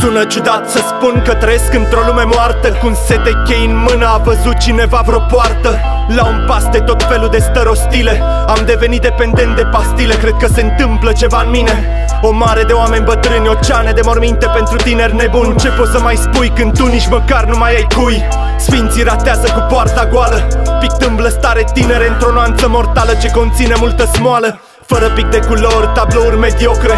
Sună ciudat să spun că trăiesc într-o lume moartă Cu un set de chei în mână a văzut cineva vreo poartă. La un pas de tot felul de stări ostile Am devenit dependent de pastile. Cred că se întâmplă ceva în mine. O mare de oameni bătrâni, oceane de morminte pentru tineri nebuni. Ce poți să mai spui când tu nici măcar nu mai ai cui? Sfinții ratează cu poarta goală Pictând blăstare tinere într-o nuanță mortală Ce conține multă smoală. Fără pic de culori, tablouri mediocre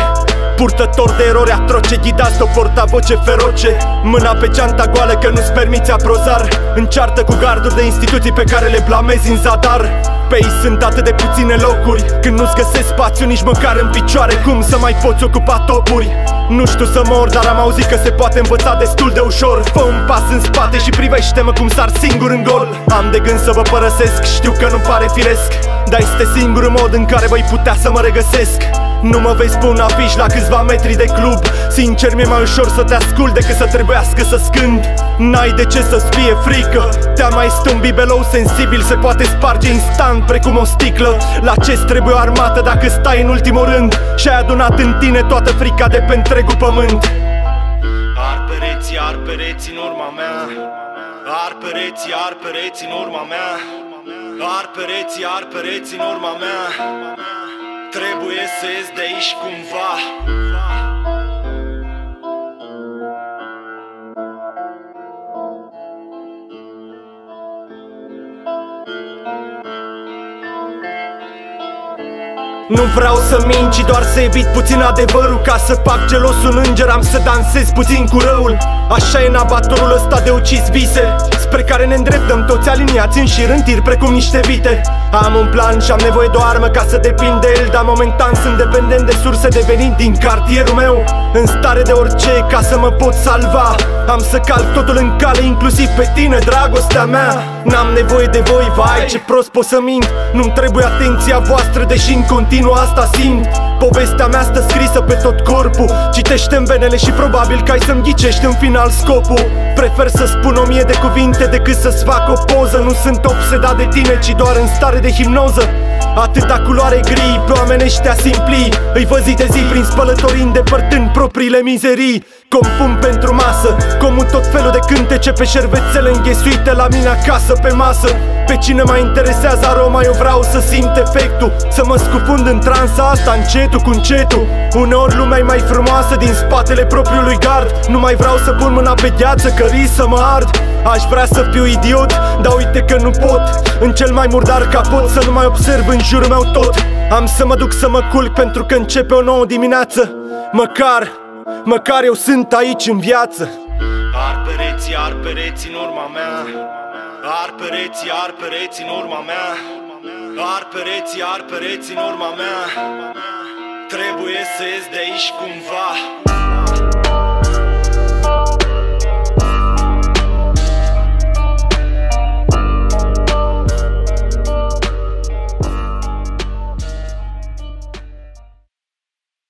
Purtător de erori atroce, ghidați o portavoce feroce. Mâna pe geanta goală că nu-ți permiți aprozar. Înceartă cu garduri de instituții pe care le blamezi în zadar. Pe ei sunt atât de puține locuri Când nu-ți găsesc spațiu nici măcar în picioare. Cum să mai poți ocupa topuri? Nu știu să mor, dar am auzit că se poate învăța destul de ușor. Fă un pas în spate și privește-mă cum sar singur în gol. Am de gând să vă părăsesc, știu că nu pare firesc Dar este singurul mod în care voi putea să mă regăsesc. Nu mă vei spune afiș la câțiva metri de club Sincer mi-e mai ușor să te ascult decât să trebuiască să scând. N-ai de ce să-ți fie frică Te-a mai este un bibelou sensibil Se poate sparge instant precum o sticlă. La ce trebuie o armată dacă stai în ultimul rând? Și ai adunat în tine toată frica de pe întregul pământ. Ar pereții, ar pereții în urma mea. Ar pereții, ar pereții în urma mea. Ar pereții, ar pereții în urma mea Trebuie să ies de aici cumva. Nu vreau să mint, ci doar să evit puțin adevărul. Ca să fac gelos un înger, am să dansez puțin cu răul. Așa e în abatorul ăsta de ucis vise Spre care ne îndreptăm toți aliniați în șir în tir precum niște vite. Am un plan și am nevoie de o armă ca să depind de el Dar momentan sunt dependent de surse de venit din cartierul meu. În stare de orice ca să mă pot salva. Am să calc totul în cale, inclusiv pe tine, dragostea mea. N-am nevoie de voi, vai ce prost pot să mint. Nu-mi trebuie atenția voastră, deși în continuu asta simt. Povestea mea stă scrisă pe tot corpul. Citește în venele și probabil că ai să-mi ghicești în final scopul. Prefer să spun o mie de cuvinte decât să-ți fac o poză. Nu sunt obsedat de tine, ci doar în stare de hipnoză. Atâta culoare gri pe oameni ăștia simpli. Îi văd zi de zi prin spălătorii îndepărtând propriile mizerii Compun pentru masă, comun tot felul de cântece pe șervețele înghesuite la mine acasă pe masă. Pe cine mai interesează aroma, eu vreau să simt efectul. Să mă scufund în transa asta încetul cu încetul. Uneori lumea e mai frumoasă din spatele propriului gard. Nu mai vreau să pun mâna pe gheață, că să mă ard. Aș vrea să fiu idiot, dar uite că nu pot. În cel mai murdar capot să nu mai observ în jurul meu tot. Am să mă duc să mă culc pentru că începe o nouă dimineață. Măcar, măcar eu sunt aici în viață. Ar pereții, ar pereții în urma mea. Ar pereții, ar pereții în urma mea. Ar pereții, ar pereții în urma mea. Trebuie să ies de aici cumva